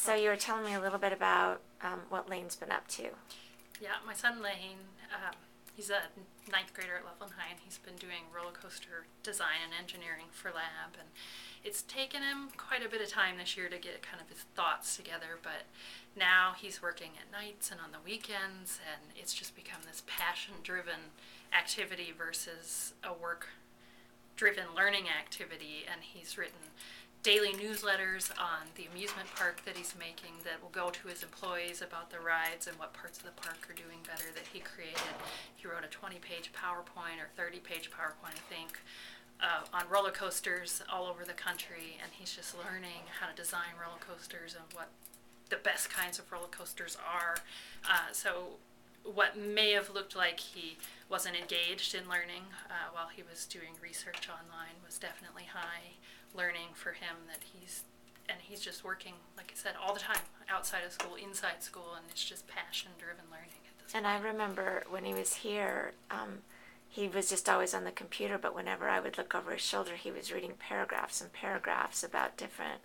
So you were telling me a little bit about um, what Lane's been up to. Yeah, my son Lane, um, he's a ninth grader at Loveland High, and he's been doing roller coaster design and engineering for lab, and it's taken him quite a bit of time this year to get kind of his thoughts together. But now he's working at nights and on the weekends, and it's just become this passion-driven activity versus a work-driven learning activity. And he's written daily newsletters on the amusement park that he's making that will go to his employees about the rides and what parts of the park are doing better that he created. He wrote a 20 page PowerPoint or 30 page PowerPoint, I think, uh, on roller coasters all over the country. And he's just learning how to design roller coasters and what the best kinds of roller coasters are. Uh, so, what may have looked like he wasn't engaged in learning uh, while he was doing research online was definitely high learning for him that he's and he's just working like i said all the time outside of school inside school and it's just passion driven learning at this And point I remember when he was here, um, he was just always on the computer, but whenever I would look over his shoulder, he was reading paragraphs and paragraphs about different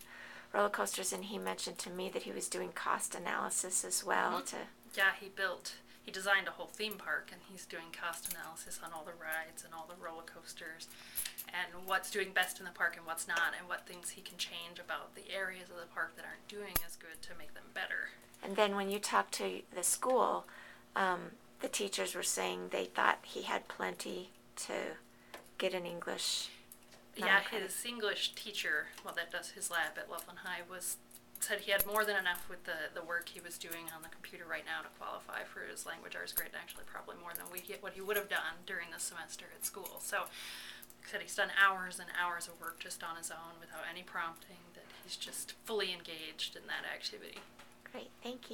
roller coasters. And he mentioned to me that he was doing cost analysis as well Mhm. to yeah he built he designed a whole theme park and he's doing cost analysis on all the rides and all the roller coasters and what's doing best in the park and what's not and what things he can change about the areas of the park that aren't doing as good to make them better And then when you talked to the school, um, the teachers were saying they thought he had plenty to get an English. Yeah, his English teacher, well, that does his lab at Loveland High, was said he had more than enough with the, the work he was doing on the computer right now to qualify for his language arts grade. Actually, probably more than we what he would have done during the semester at school. So, said he's done hours and hours of work just on his own without any prompting. That he's just fully engaged in that activity. Great, thank you.